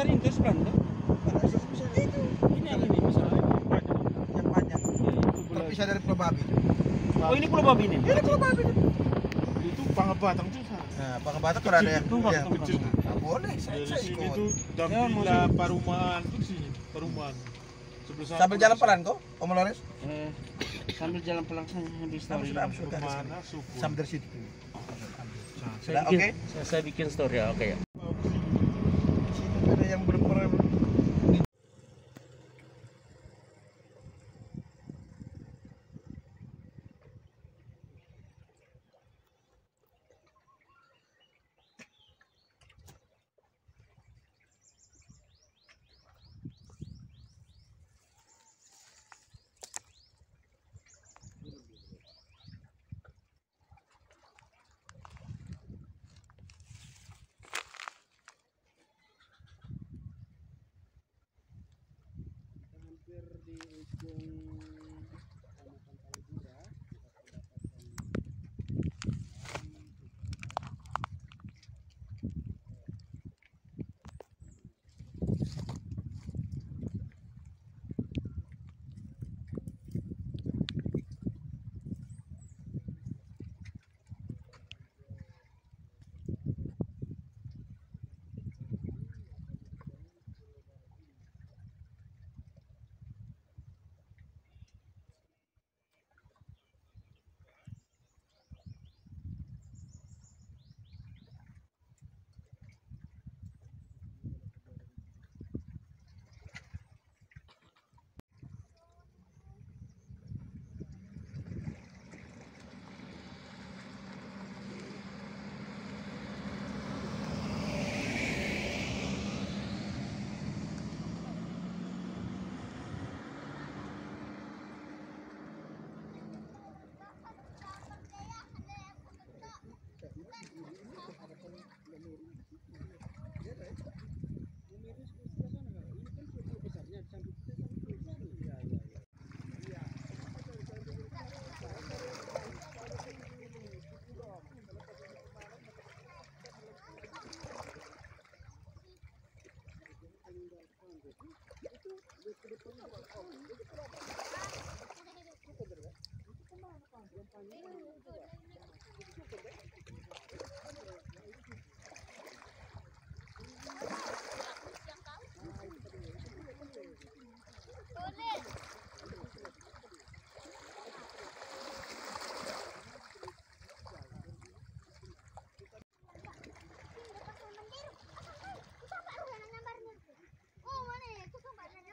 besar ini terus pelan tuh. Besar itu Ini yang ini besar. yang panjang. Terpisah dari Pulau Babi. Oh ini pulau babi ini. Ini Pulau Babi. Itu Pangabatang tuh. Sa. Nah, Pangabatak kalau ada yang yang kecil. Nah, boleh, saya, Dari saya sini ikut. tuh Ya, Dampila Parumahan tuh sini, sana. Sambil jalan pelan kok, Om Lores. Eh, sambil jalan pelan Sambil story. Sambil dari situ. Saya bikin, oke. saya, saya bikin story ya, oke ya. Verde, itong tu madre.